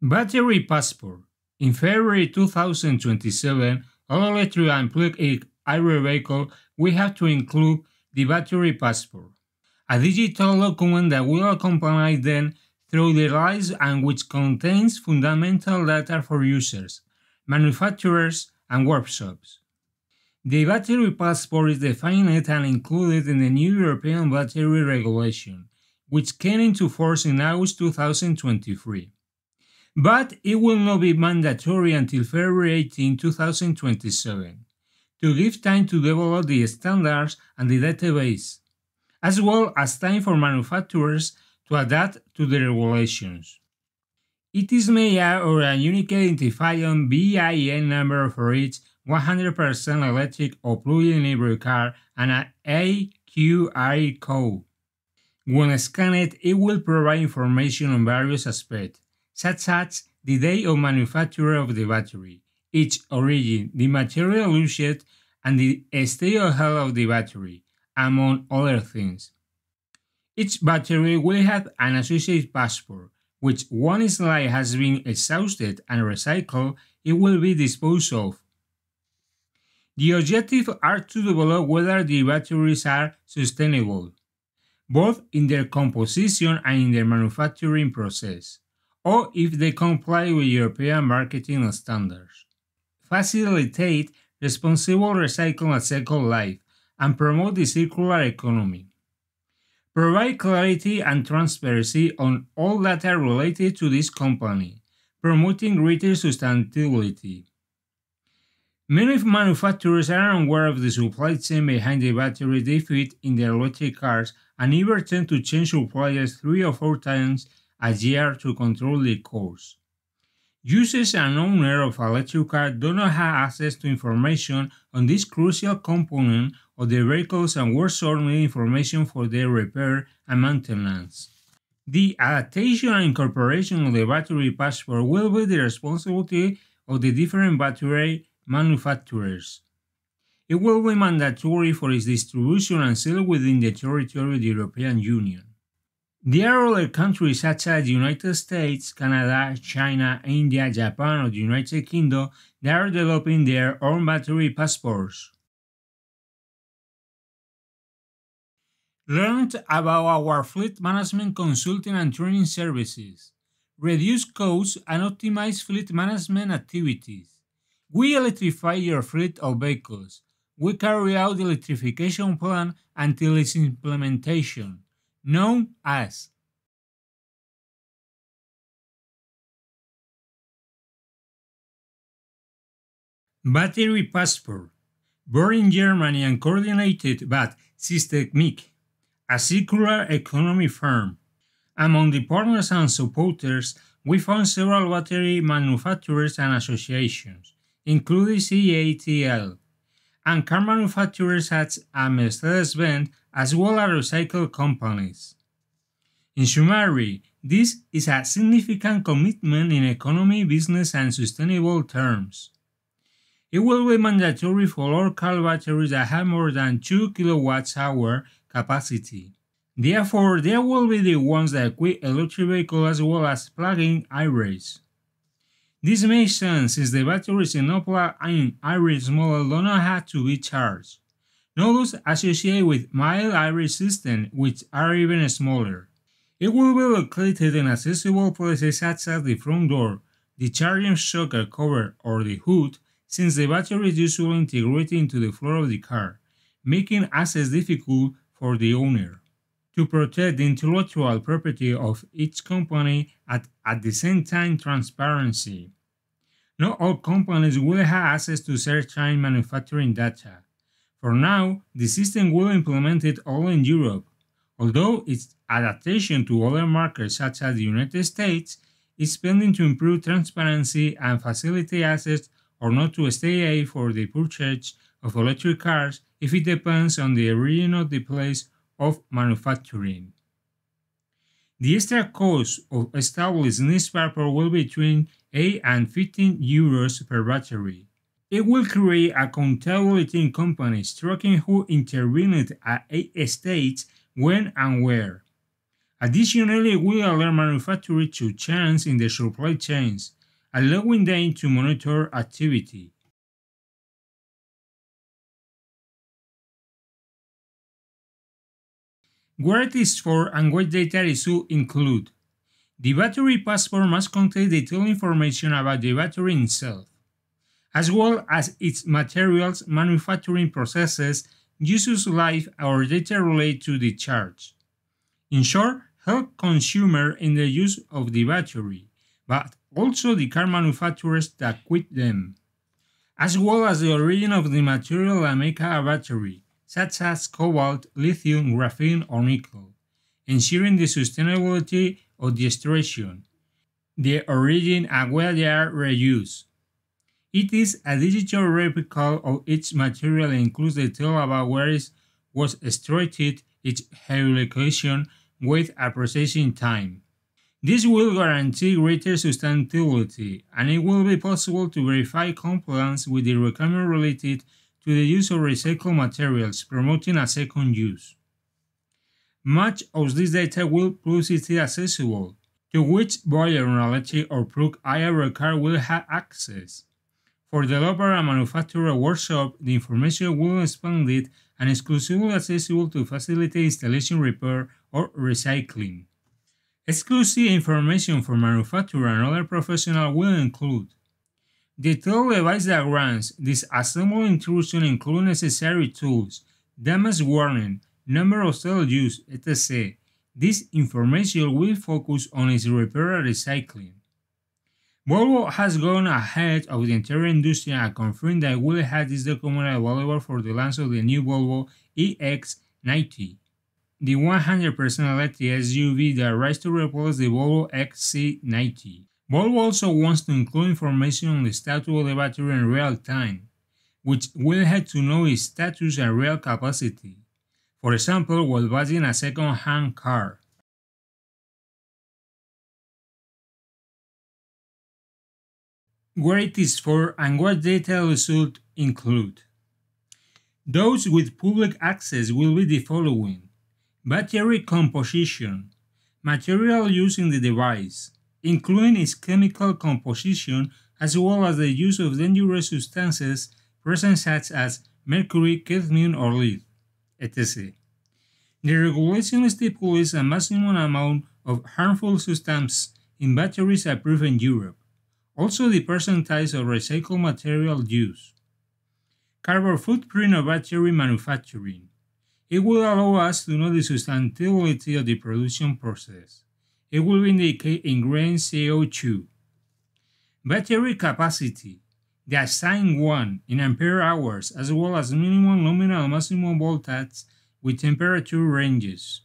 Battery Passport. In February 2027, all electric and plug-in hybrid vehicle we have to include the Battery Passport, a digital document that will accompany them through their lives and which contains fundamental data for users, manufacturers, and workshops. The battery passport is defined and included in the new European battery regulation, which came into force in August 2023. But it will not be mandatory until February 18, 2027, to give time to develop the standards and the database, as well as time for manufacturers to adapt to the regulations. It is made out of a unique identifying VIN number for each 100% electric or plug-in hybrid car and an AQI code. When scanned, it will provide information on various aspects, such as the date of manufacture of the battery, its origin, the material used, and the state of health of the battery, among other things. Each battery will have an associated passport, which once life has been exhausted and recycled, it will be disposed of. The objectives are to develop whether the batteries are sustainable, both in their composition and in their manufacturing process, or if they comply with European marketing standards, facilitate responsible recycling and second life, and promote the circular economy. Provide clarity and transparency on all data related to this company, promoting greater sustainability. Many manufacturers are unaware of the supply chain behind the battery they fit in their electric cars and even tend to change suppliers three or four times a year to control the course. Users and owners of electric cars do not have access to information on this crucial component of the vehicles and workshop need information for their repair and maintenance. The adaptation and incorporation of the battery passport will be the responsibility of the different battery manufacturers. It will be mandatory for its distribution and sale within the territory of the European Union. There are other countries such as the United States, Canada, China, India, Japan, or the United Kingdom that are developing their own battery passports. Learn about our fleet management consulting and training services. Reduce costs and optimize fleet management activities. We electrify your fleet of vehicles. We carry out the electrification plan until its implementation, known as Battery Passport, born in Germany and coordinated by Systemiq, a circular economy firm. Among the partners and supporters, we found several battery manufacturers and associations including CATL, and car manufacturers such as Mercedes-Benz as well as recycle companies. In summary, this is a significant commitment in economy, business, and sustainable terms. It will be mandatory for all car batteries that have more than 2 kWh capacity. Therefore, there will be the ones that equip electric vehicles as well as plug-in hybrids. This makes sense since the batteries in plug-in hybrid model do not have to be charged. Nodules associated with mild hybrid systems, which are even smaller. It will be located in accessible places such as the front door, the charging socket cover, or the hood, since the battery is usually integrated into the floor of the car, making access difficult for the owner. To protect the intellectual property of each company at, at the same time transparency. Not all companies will have access to certain manufacturing data. For now, the system will implement it all in Europe, although its adaptation to other markets such as the United States is pending to improve transparency and facilitate access or not to aid for the purchase of electric cars if it depends on the origin of the place of manufacturing. The extra cost of establishing this paper will be between 8 and 15 euros per battery. It will create accountability in company tracking who intervened at eight states, when and where. Additionally, we alert manufacturers to change in the supply chains, allowing them to monitor activity. Where it is for and what data it should include. The battery passport must contain detailed information about the battery itself, as well as its materials, manufacturing processes, usage life, or data related to the charge. In short, help consumer in the use of the battery, but also the car manufacturers that quit them, as well as the origin of the material that make a battery, such as cobalt, lithium, graphene, or nickel, ensuring the sustainability of the extraction, the origin and where they are reused. It is a digital replica of each material and includes detail about where it was extracted, its location, weight, and processing time. This will guarantee greater sustainability, and it will be possible to verify compliance with the requirement related to the use of recycled materials, promoting a second use. Much of this data will be publicly accessible, to which electric or plug-in car will have access. For developer and manufacturer workshop, the information will be expanded and exclusively accessible to facilitate installation repair or recycling. Exclusive information for manufacturer and other professional will include detailed device diagrams, disassembly instructions including necessary tools, damage warning, number of cells used, etc. This information will focus on its repair and recycling. Volvo has gone ahead of the entire industry and confirmed that will have this document available for the launch of the new Volvo EX90, the 100% electric SUV that arrives to replace the Volvo XC90. Volvo also wants to include information on the status of the battery in real time, which will help to know its status and real capacity for example while buying a second-hand car. Where it is for and what data should include. Those with public access will be the following. Battery composition, material used in the device, including its chemical composition as well as the use of dangerous substances present such as mercury, cadmium, or lead etc. The regulation stipulates a maximum amount of harmful substances in batteries approved in Europe, also the percentage of recycled material used. Carbon footprint of battery manufacturing. It will allow us to know the sustainability of the production process. It will indicate in grain CO2. Battery capacity the assigned one in ampere hours as well as minimum, nominal, maximum voltage with temperature ranges.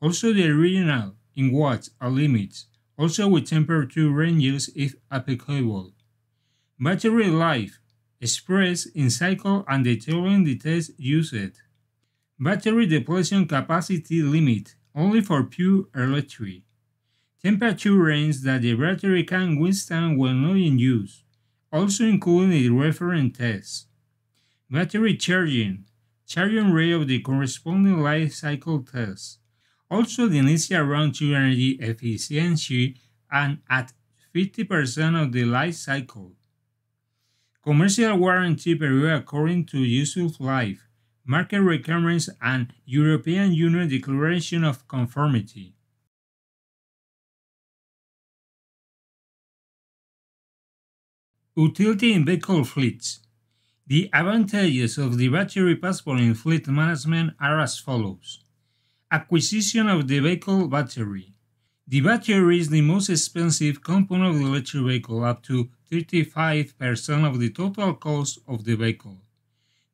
Also the original in watts are limits, also with temperature ranges if applicable. Battery life expressed in cycle and detailing the test used. Battery depletion capacity limit only for pure electric. Temperature range that the battery can withstand when not in use also including a reference test. Battery charging, charging rate of the corresponding life cycle test. Also the initial round to energy efficiency and at 50% of the life cycle. Commercial warranty period according to useful life, market requirements and European Union Declaration of Conformity. Utility in vehicle fleets. The advantages of the battery passport in fleet management are as follows. Acquisition of the vehicle battery. The battery is the most expensive component of the electric vehicle, up to 35% of the total cost of the vehicle.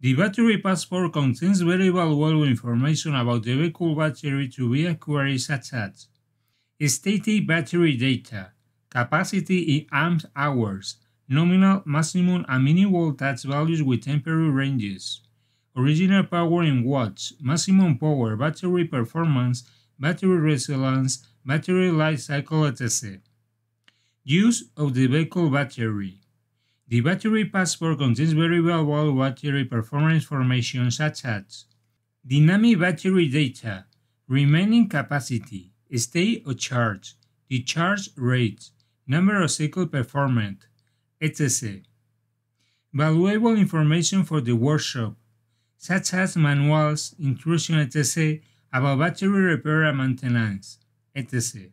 The battery passport contains very valuable information about the vehicle battery to be acquired such as static battery data, capacity in amp hours, nominal, maximum, and minimum voltage values with temporary ranges, original power in watts, maximum power, battery performance, battery resilience, battery life cycle, etc. Use of the vehicle battery. The battery passport contains very valuable battery performance information such as dynamic battery data, remaining capacity, state of charge, discharge rate, number of cycle performed, etc. Valuable information for the workshop, such as manuals, instructions, etc., about battery repair and maintenance, etc.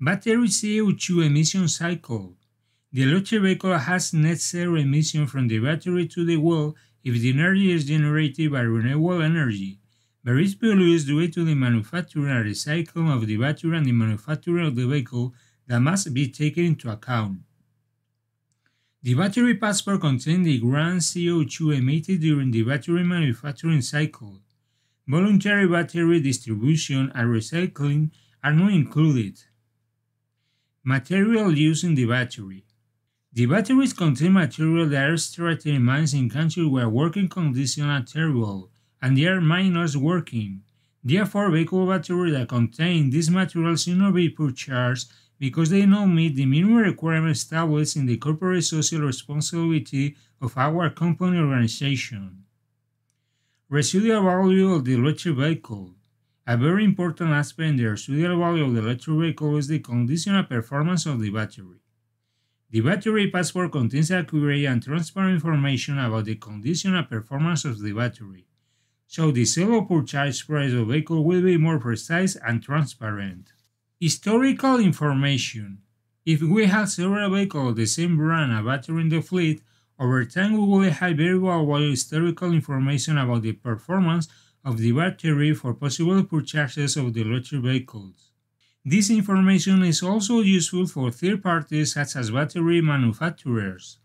Battery CO2 emission cycle. The electric vehicle has net zero emission from the battery to the wall if the energy is generated by renewable energy, but is produced due to the manufacturing and recycling of the battery and the manufacturing of the vehicle that must be taken into account. The battery passport contains the gram CO2 emitted during the battery manufacturing cycle. Voluntary battery distribution and recycling are not included. Material used in the battery. The batteries contain material that are extracted in mines in countries where working conditions are terrible and there are miners working. Therefore, vehicle batteries that contain these materials should not be purchased because they don't meet the minimum requirements established in the corporate social responsibility of our company organization. Residual value of the electric vehicle. A very important aspect in the residual value of the electric vehicle is the conditional performance of the battery. The battery passport contains accurate and transparent information about the conditional performance of the battery, so the sale or purchase price of the vehicle will be more precise and transparent. Historical information. If we have several vehicles of the same brand in the fleet, over time we will have very valuable historical information about the performance of the battery for possible purchases of the electric vehicles. This information is also useful for third parties such as battery manufacturers.